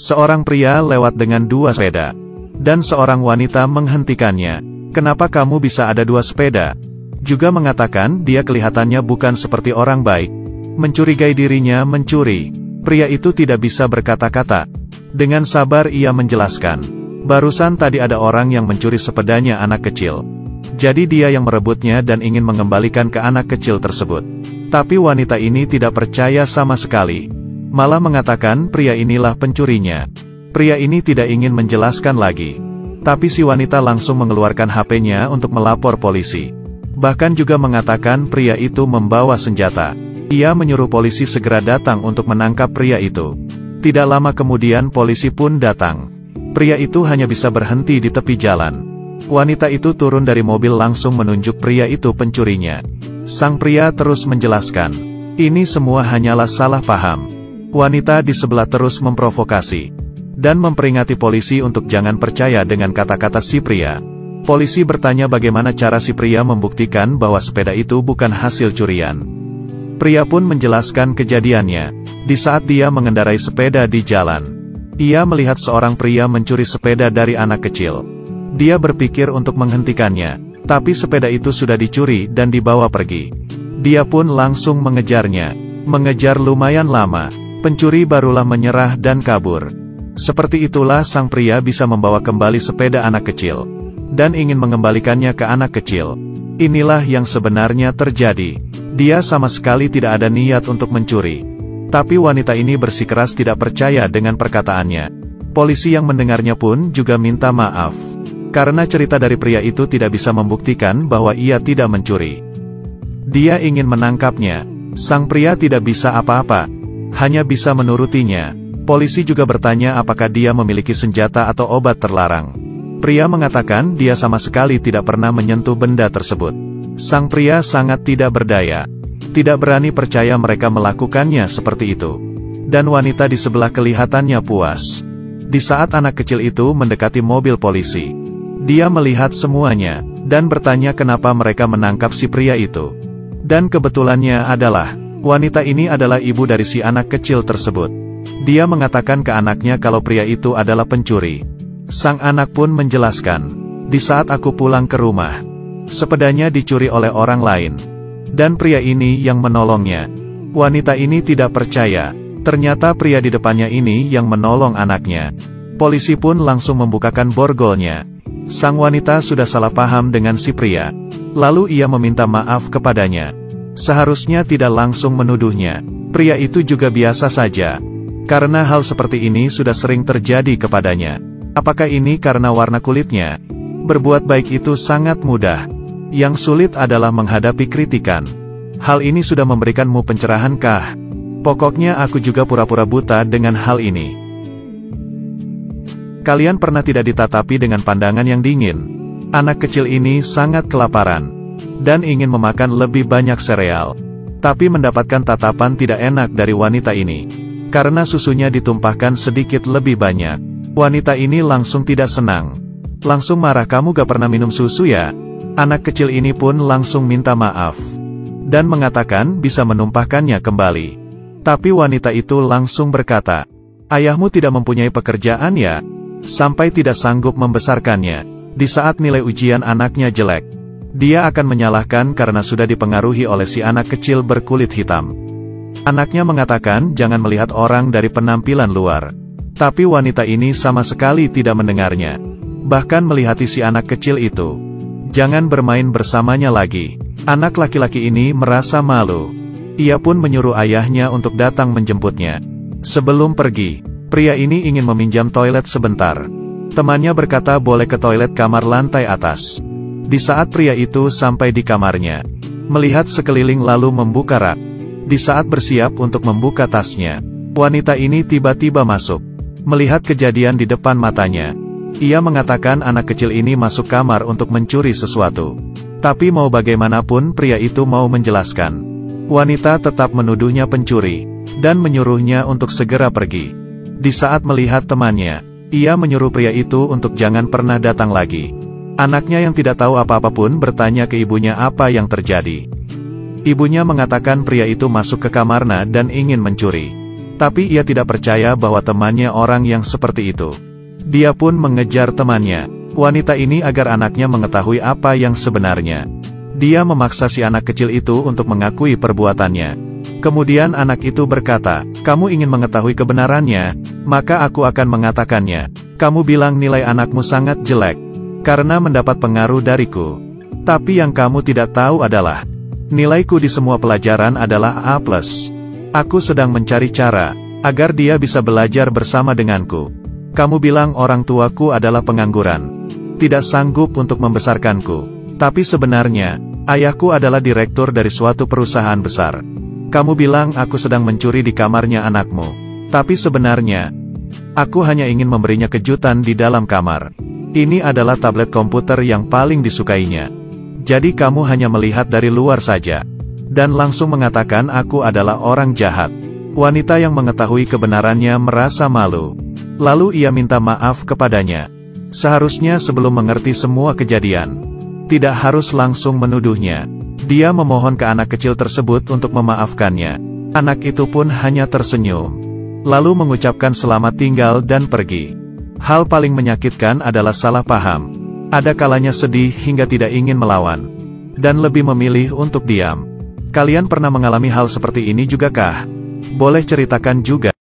Seorang pria lewat dengan dua sepeda. Dan seorang wanita menghentikannya. Kenapa kamu bisa ada dua sepeda? Juga mengatakan dia kelihatannya bukan seperti orang baik. Mencurigai dirinya mencuri. Pria itu tidak bisa berkata-kata. Dengan sabar ia menjelaskan. Barusan tadi ada orang yang mencuri sepedanya anak kecil. Jadi dia yang merebutnya dan ingin mengembalikan ke anak kecil tersebut. Tapi wanita ini tidak percaya sama sekali. Malah mengatakan pria inilah pencurinya. Pria ini tidak ingin menjelaskan lagi. Tapi si wanita langsung mengeluarkan HP-nya untuk melapor polisi. Bahkan juga mengatakan pria itu membawa senjata. Ia menyuruh polisi segera datang untuk menangkap pria itu. Tidak lama kemudian polisi pun datang. Pria itu hanya bisa berhenti di tepi jalan. Wanita itu turun dari mobil langsung menunjuk pria itu pencurinya. Sang pria terus menjelaskan, ini semua hanyalah salah paham. Wanita di sebelah terus memprovokasi dan memperingati polisi untuk jangan percaya dengan kata-kata si pria. Polisi bertanya bagaimana cara si pria membuktikan bahwa sepeda itu bukan hasil curian. Pria pun menjelaskan kejadiannya. Di saat dia mengendarai sepeda di jalan, ia melihat seorang pria mencuri sepeda dari anak kecil. Dia berpikir untuk menghentikannya, tapi sepeda itu sudah dicuri dan dibawa pergi. Dia pun langsung mengejarnya. Mengejar lumayan lama, pencuri barulah menyerah dan kabur. Seperti itulah sang pria bisa membawa kembali sepeda anak kecil. Dan ingin mengembalikannya ke anak kecil. Inilah yang sebenarnya terjadi. Dia sama sekali tidak ada niat untuk mencuri. Tapi wanita ini bersikeras tidak percaya dengan perkataannya. Polisi yang mendengarnya pun juga minta maaf. Karena cerita dari pria itu tidak bisa membuktikan bahwa ia tidak mencuri. Dia ingin menangkapnya. Sang pria tidak bisa apa-apa. Hanya bisa menurutinya. Polisi juga bertanya apakah dia memiliki senjata atau obat terlarang. Pria mengatakan dia sama sekali tidak pernah menyentuh benda tersebut. Sang pria sangat tidak berdaya. Tidak berani percaya mereka melakukannya seperti itu. Dan wanita di sebelah kelihatannya puas. Di saat anak kecil itu mendekati mobil polisi, dia melihat semuanya, dan bertanya kenapa mereka menangkap si pria itu. Dan kebetulannya adalah, wanita ini adalah ibu dari si anak kecil tersebut. Dia mengatakan ke anaknya kalau pria itu adalah pencuri. Sang anak pun menjelaskan, di saat aku pulang ke rumah, sepedanya dicuri oleh orang lain. Dan pria ini yang menolongnya. Wanita ini tidak percaya, ternyata pria di depannya ini yang menolong anaknya. Polisi pun langsung membukakan borgolnya, Sang wanita sudah salah paham dengan si pria. Lalu ia meminta maaf kepadanya. Seharusnya tidak langsung menuduhnya. Pria itu juga biasa saja. Karena hal seperti ini sudah sering terjadi kepadanya. Apakah ini karena warna kulitnya? Berbuat baik itu sangat mudah. Yang sulit adalah menghadapi kritikan. Hal ini sudah memberikanmu pencerahan kah? Pokoknya aku juga pura-pura buta dengan hal ini. Kalian pernah tidak ditatapi dengan pandangan yang dingin? Anak kecil ini sangat kelaparan. Dan ingin memakan lebih banyak sereal. Tapi mendapatkan tatapan tidak enak dari wanita ini. Karena susunya ditumpahkan sedikit lebih banyak. Wanita ini langsung tidak senang. Langsung marah kamu gak pernah minum susu ya? Anak kecil ini pun langsung minta maaf. Dan mengatakan bisa menumpahkannya kembali. Tapi wanita itu langsung berkata, Ayahmu tidak mempunyai pekerjaan ya? sampai tidak sanggup membesarkannya. Di saat nilai ujian anaknya jelek, dia akan menyalahkan karena sudah dipengaruhi oleh si anak kecil berkulit hitam. Anaknya mengatakan jangan melihat orang dari penampilan luar. Tapi wanita ini sama sekali tidak mendengarnya. Bahkan melihati si anak kecil itu. Jangan bermain bersamanya lagi. Anak laki-laki ini merasa malu. Ia pun menyuruh ayahnya untuk datang menjemputnya. Sebelum pergi, Pria ini ingin meminjam toilet sebentar. Temannya berkata boleh ke toilet kamar lantai atas. Di saat pria itu sampai di kamarnya, melihat sekeliling lalu membuka rak. Di saat bersiap untuk membuka tasnya, wanita ini tiba-tiba masuk. Melihat kejadian di depan matanya, ia mengatakan anak kecil ini masuk kamar untuk mencuri sesuatu. Tapi mau bagaimanapun pria itu mau menjelaskan. Wanita tetap menuduhnya pencuri, dan menyuruhnya untuk segera pergi. Di saat melihat temannya, ia menyuruh pria itu untuk jangan pernah datang lagi. Anaknya yang tidak tahu apa-apa pun bertanya ke ibunya apa yang terjadi. Ibunya mengatakan pria itu masuk ke kamarnya dan ingin mencuri. Tapi ia tidak percaya bahwa temannya orang yang seperti itu. Dia pun mengejar temannya, wanita ini agar anaknya mengetahui apa yang sebenarnya. Dia memaksa si anak kecil itu untuk mengakui perbuatannya. Kemudian anak itu berkata, kamu ingin mengetahui kebenarannya, maka aku akan mengatakannya. Kamu bilang nilai anakmu sangat jelek, karena mendapat pengaruh dariku. Tapi yang kamu tidak tahu adalah, nilaiku di semua pelajaran adalah A+. Aku sedang mencari cara, agar dia bisa belajar bersama denganku. Kamu bilang orang tuaku adalah pengangguran. Tidak sanggup untuk membesarkanku. Tapi sebenarnya, ayahku adalah direktur dari suatu perusahaan besar. Kamu bilang aku sedang mencuri di kamarnya anakmu. Tapi sebenarnya, aku hanya ingin memberinya kejutan di dalam kamar. Ini adalah tablet komputer yang paling disukainya. Jadi kamu hanya melihat dari luar saja. Dan langsung mengatakan aku adalah orang jahat. Wanita yang mengetahui kebenarannya merasa malu. Lalu ia minta maaf kepadanya. Seharusnya sebelum mengerti semua kejadian, tidak harus langsung menuduhnya. Dia memohon ke anak kecil tersebut untuk memaafkannya. Anak itu pun hanya tersenyum. Lalu mengucapkan selamat tinggal dan pergi. Hal paling menyakitkan adalah salah paham. Ada kalanya sedih hingga tidak ingin melawan. Dan lebih memilih untuk diam. Kalian pernah mengalami hal seperti ini juga kah? Boleh ceritakan juga.